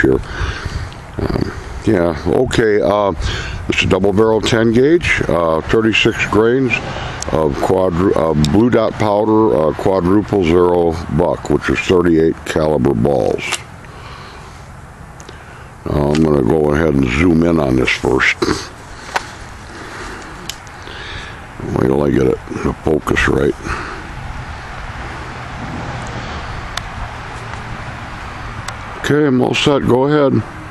here. Um, yeah, okay. Uh, it's a double barrel 10 gauge, uh, 36 grains of quadru- uh, blue dot powder uh, quadruple zero buck, which is 38 caliber balls. I'm going to go ahead and zoom in on this first. Wait till I get it to focus right. Okay, I'm all set. Go ahead.